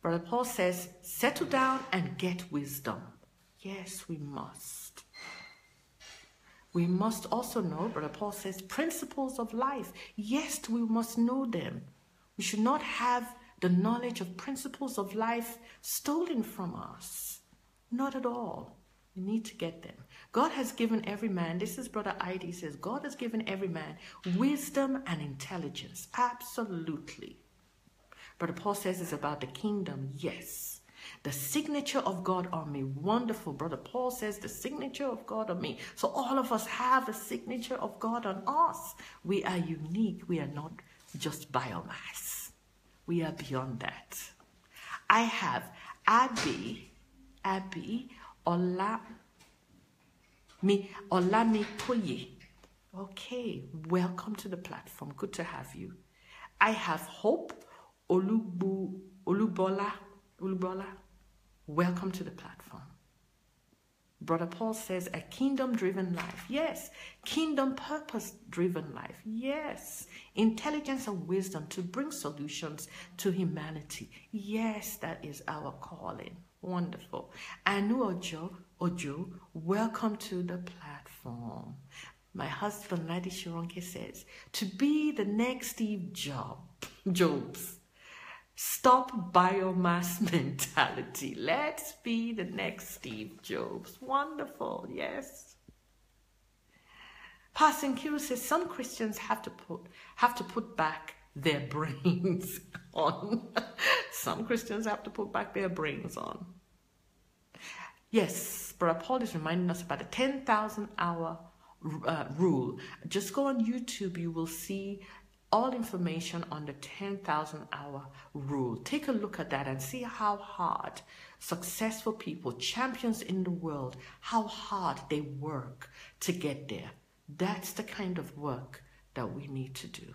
Brother Paul says, settle down and get wisdom. Yes, we must. We must also know, Brother Paul says, principles of life. Yes, we must know them. We should not have the knowledge of principles of life stolen from us. Not at all. We need to get them. God has given every man, this is Brother ID says, God has given every man wisdom and intelligence. Absolutely. Brother Paul says it's about the kingdom. Yes. The signature of God on me. Wonderful. Brother Paul says the signature of God on me. So all of us have a signature of God on us. We are unique. We are not just biomass. We are beyond that. I have Abby, Abby Ola, me, Olami Poye. Okay, welcome to the platform. Good to have you. I have Hope Olubu, Olubola, Olubola, welcome to the platform. Brother Paul says a kingdom driven life. Yes. Kingdom purpose driven life. Yes. Intelligence and wisdom to bring solutions to humanity. Yes, that is our calling. Wonderful. Anu Ojo, Ojo, welcome to the platform. My husband, Ladi Sorunke, says, to be the next Steve Jobs. Jobs. Stop biomass mentality. Let's be the next Steve Jobs. Wonderful, yes. Passing Q says some Christians have to put have to put back their brains on. some Christians have to put back their brains on. Yes, Brother Paul is reminding us about the 10,000 hour uh, rule. Just go on YouTube, you will see all information on the 10,000 hour rule. Take a look at that and see how hard successful people, champions in the world, how hard they work to get there. That's the kind of work that we need to do.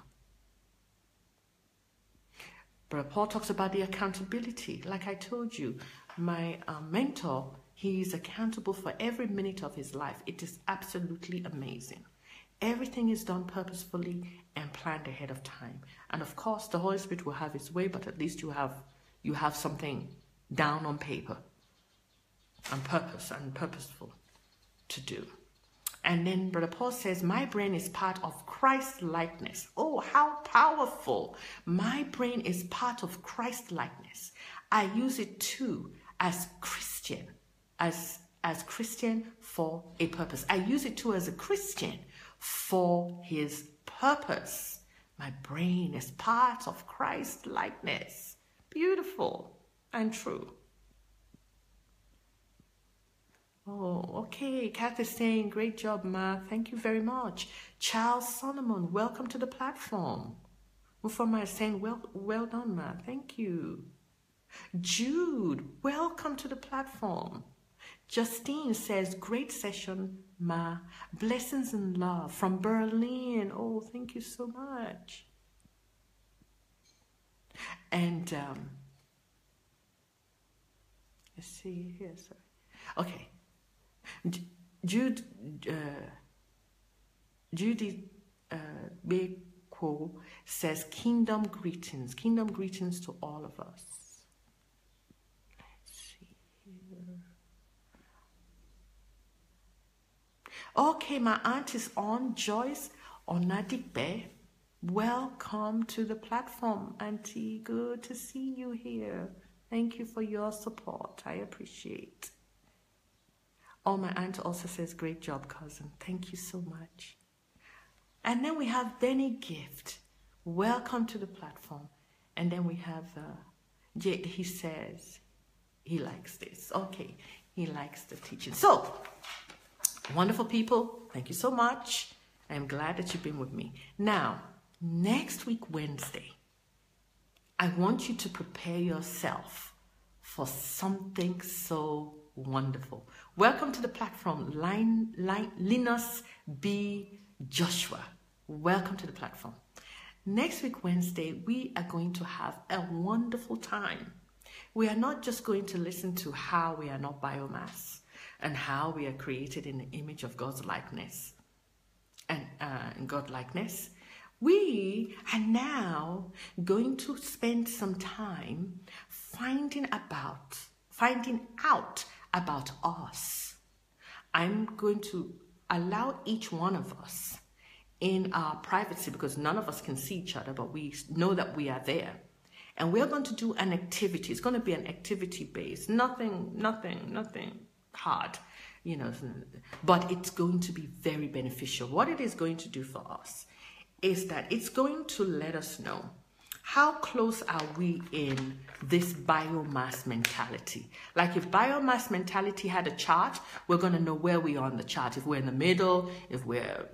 Brother Paul talks about the accountability. Like I told you, my uh, mentor, he is accountable for every minute of his life. It is absolutely amazing. Everything is done purposefully and planned ahead of time. And of course, the Holy Spirit will have its way, but at least you have you have something down on paper and purpose and purposeful to do. And then Brother Paul says, My brain is part of Christ likeness. Oh, how powerful! My brain is part of Christ likeness. I use it too as Christian, as as Christian for a purpose. I use it too as a Christian for his purpose. My brain is part of Christ likeness. Beautiful and true. Oh, okay. Kath is saying, great job, Ma. Thank you very much. Charles Solomon, welcome to the platform. Mufama is saying, well, well done, Ma. Thank you. Jude, welcome to the platform. Justine says, great session, Ma. Blessings and love from Berlin. Oh, thank you so much. And um, let's see here. Sorry. Okay. Jude, uh, Judy uh, Beko says, Kingdom greetings. Kingdom greetings to all of us. Okay, my aunt is on, Joyce Onadipe. Welcome to the platform, Auntie. Good to see you here. Thank you for your support. I appreciate. Oh, my aunt also says, great job, cousin. Thank you so much. And then we have Benny Gift. Welcome to the platform. And then we have uh. He says he likes this. Okay, he likes the teaching. So, Wonderful people, thank you so much. I am glad that you've been with me. Now, next week, Wednesday, I want you to prepare yourself for something so wonderful. Welcome to the platform, Line, Line, Linus B. Joshua. Welcome to the platform. Next week, Wednesday, we are going to have a wonderful time. We are not just going to listen to how we are not biomass and how we are created in the image of God's likeness and uh, God likeness. We are now going to spend some time finding about, finding out about us. I'm going to allow each one of us in our privacy because none of us can see each other, but we know that we are there. And we're going to do an activity. It's going to be an activity based, nothing, nothing, nothing hard, you know, but it's going to be very beneficial. What it is going to do for us is that it's going to let us know how close are we in this biomass mentality? Like if biomass mentality had a chart, we're going to know where we are on the chart. If we're in the middle, if we're,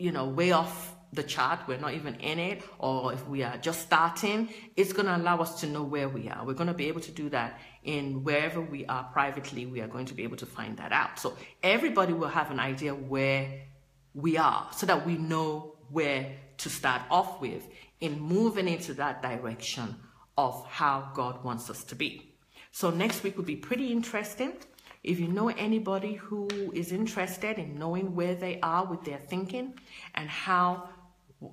you know, way off the chart, we're not even in it, or if we are just starting, it's going to allow us to know where we are. We're going to be able to do that in wherever we are privately, we are going to be able to find that out. So everybody will have an idea where we are so that we know where to start off with in moving into that direction of how God wants us to be. So next week will be pretty interesting. If you know anybody who is interested in knowing where they are with their thinking and how,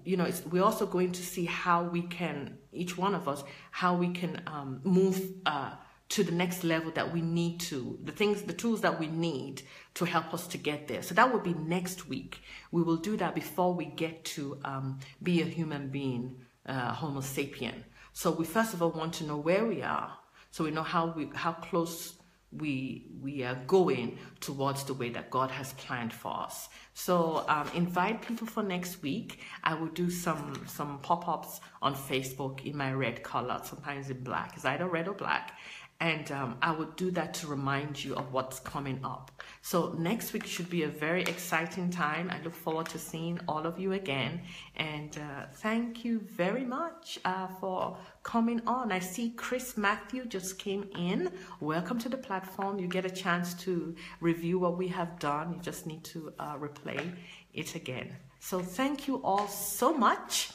you know, we're also going to see how we can, each one of us, how we can um, move uh, to the next level that we need to, the things, the tools that we need to help us to get there. So that will be next week. We will do that before we get to um, be a human being, uh, Homo sapien. So we first of all want to know where we are, so we know how we how close we we are going towards the way that God has planned for us. So um, invite people for next week. I will do some some pop-ups on Facebook in my red color, sometimes in black. It's either red or black and um, I would do that to remind you of what's coming up. So next week should be a very exciting time. I look forward to seeing all of you again, and uh, thank you very much uh, for coming on. I see Chris Matthew just came in. Welcome to the platform. You get a chance to review what we have done. You just need to uh, replay it again. So thank you all so much.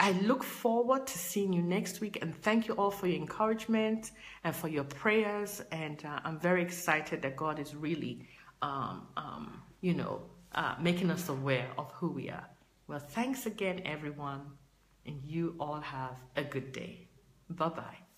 I look forward to seeing you next week and thank you all for your encouragement and for your prayers. And uh, I'm very excited that God is really, um, um, you know, uh, making us aware of who we are. Well, thanks again, everyone, and you all have a good day. Bye bye.